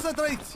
Passa, Drake!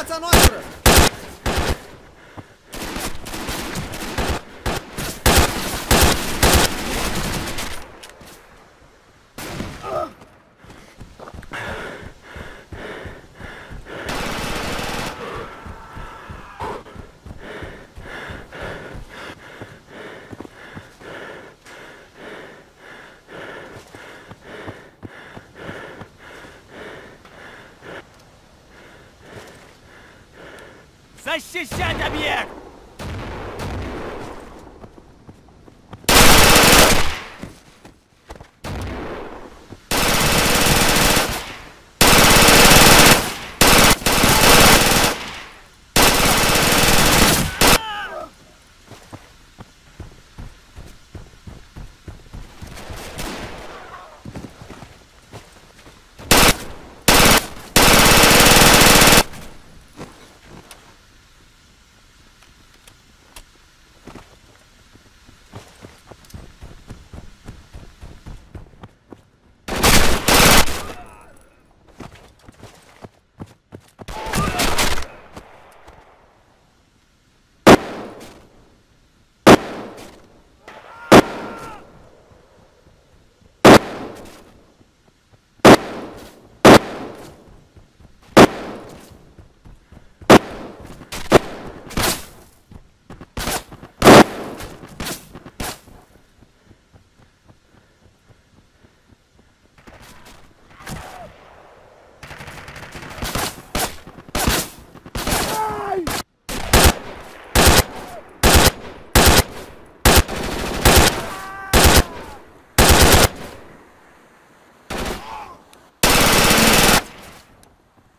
Forza Nostra! Защищать объект!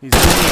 He's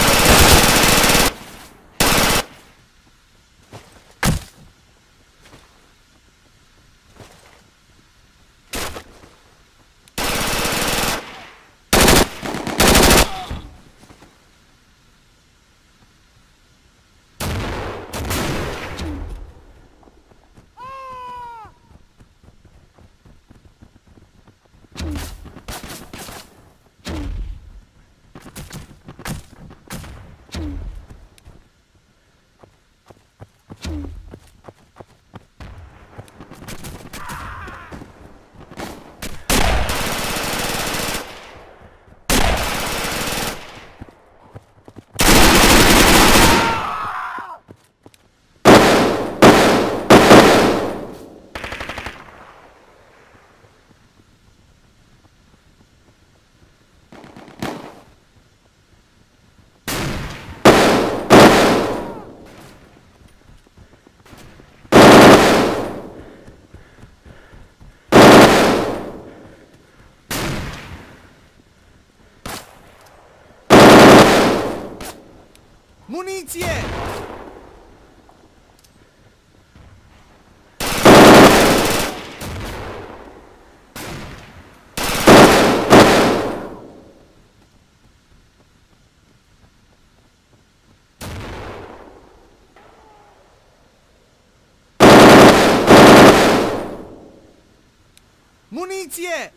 Muniție! Muniție!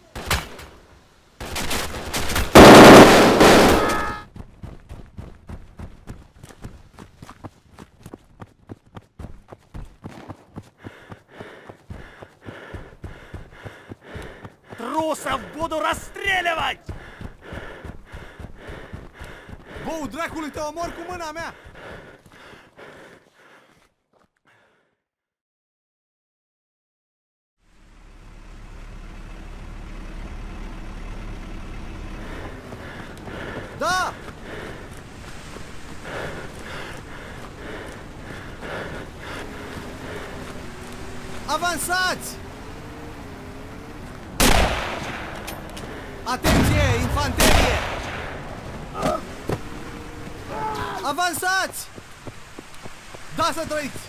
трусов буду расстреливать! Bău, dracului, te omor cu mâna mea! Da! Avansați! Atenție, infanterie! Avansați! Da să trăiți!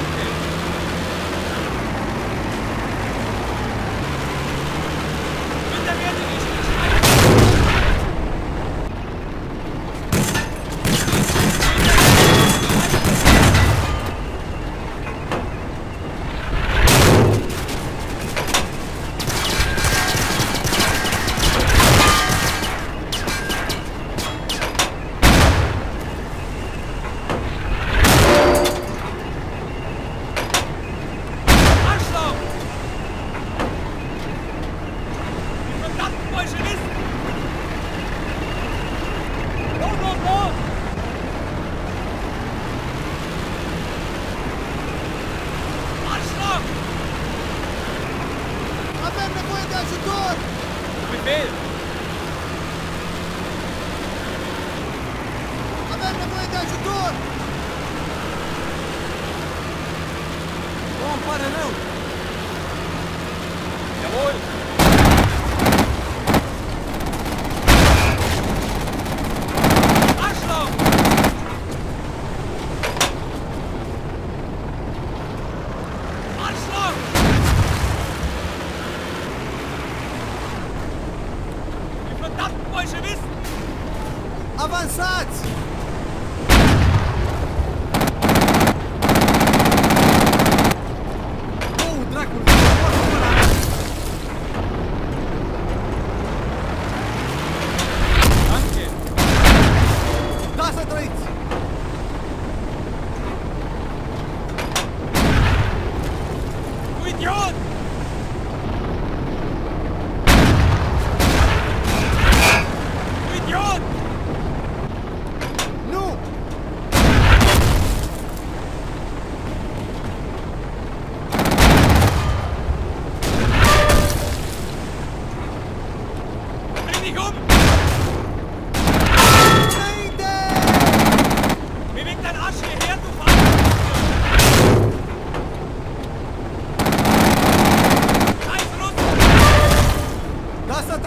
content.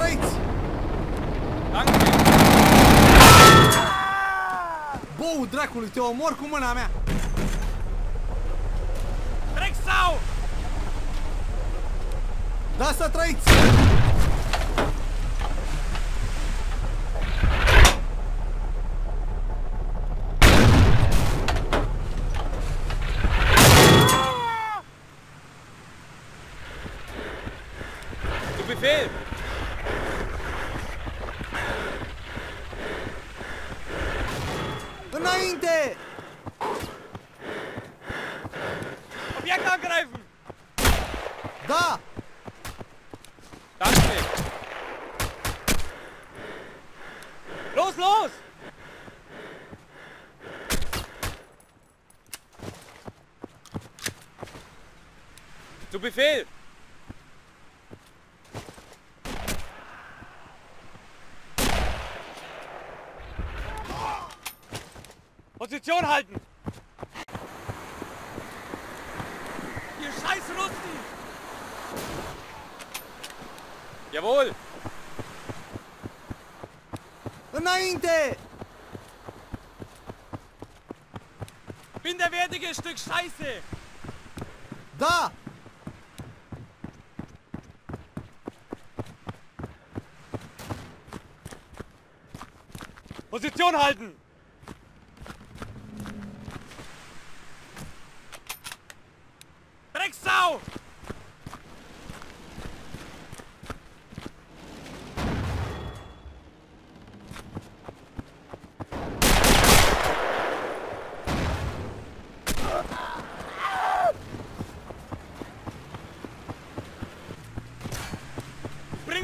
rechts! Danke! Bou, dracului, te omor cu mâna mea! Trec sau! Da să trăiți! Înainte! Objekt angreifen! Da! Danke! Los, los! Zu Befehl! Position halten! Ihr scheiß Russen! Jawohl! Înainte! Minderwertiges Stück Scheiße! Da! Position halten! Drecksau!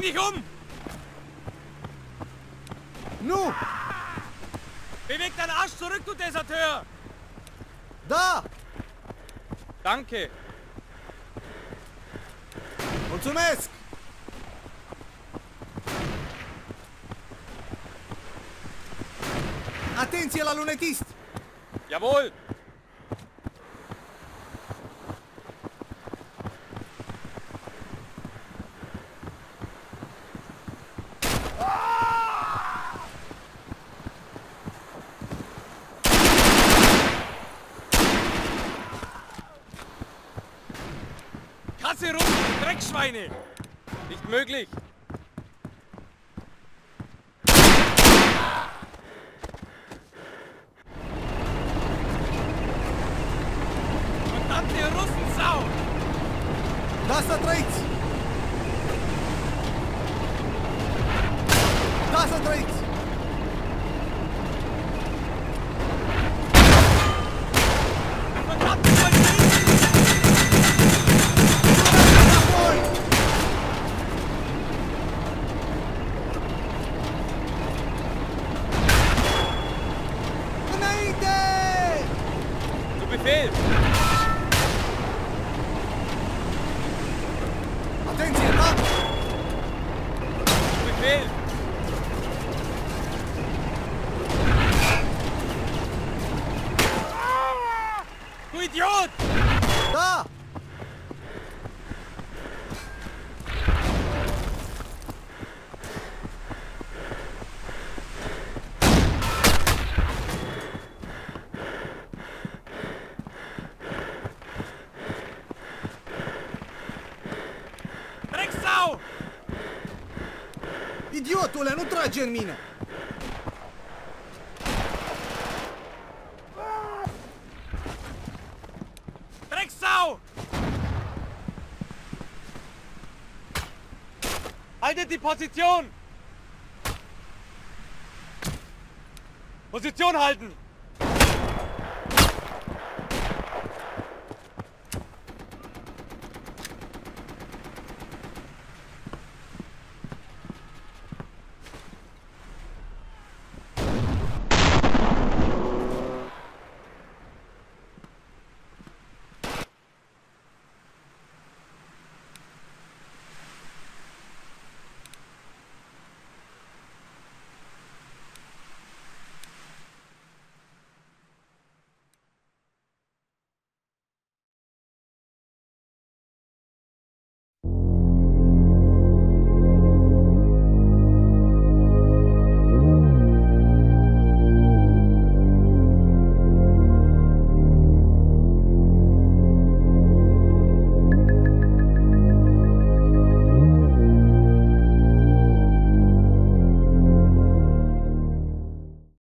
Bring dich um! Nu! Beweg deinen Arsch zurück, du Deserteur! Da! Danke! Mulțumesc! Atenție la lunetist! Jawohl! Dreckschweine! Nicht möglich! Verdammte Russensau! Da să trăiți! Da să trăiți! Idiot! Da! Drecksau! Idiotule, nu trage în mine! Drecksau! Haltet die Position! Position halten!